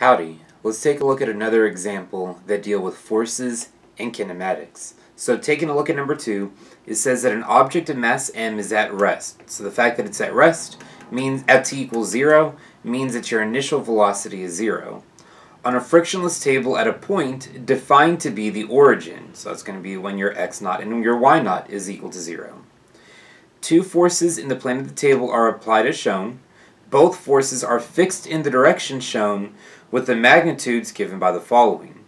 Howdy, let's take a look at another example that deal with forces and kinematics. So taking a look at number two, it says that an object of mass m is at rest. So the fact that it's at rest means at t equals zero means that your initial velocity is zero. On a frictionless table at a point defined to be the origin, so that's going to be when your x naught and your y naught is equal to zero. Two forces in the plane of the table are applied as shown. Both forces are fixed in the direction shown with the magnitudes given by the following,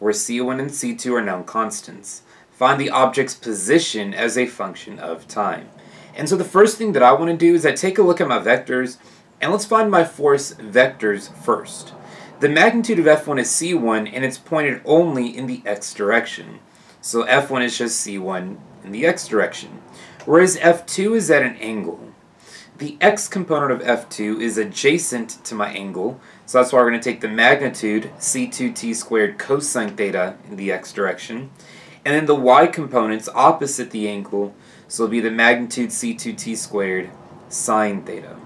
where C1 and C2 are known constants. Find the object's position as a function of time. And so the first thing that I want to do is I take a look at my vectors, and let's find my force vectors first. The magnitude of F1 is C1, and it's pointed only in the x direction. So F1 is just C1 in the x direction. Whereas F2 is at an angle. The x component of f2 is adjacent to my angle, so that's why we're going to take the magnitude c2t squared cosine theta in the x direction. And then the y component's opposite the angle, so it'll be the magnitude c2t squared sine theta.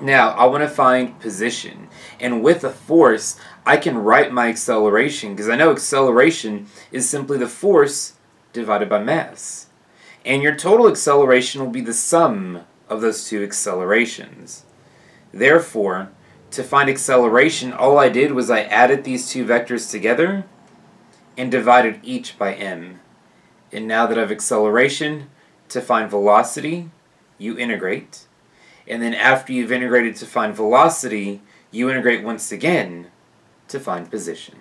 Now, I want to find position. And with a force, I can write my acceleration, because I know acceleration is simply the force divided by mass. And your total acceleration will be the sum of those two accelerations. Therefore, to find acceleration, all I did was I added these two vectors together and divided each by m. And now that I have acceleration, to find velocity, you integrate. And then after you've integrated to find velocity, you integrate once again to find position.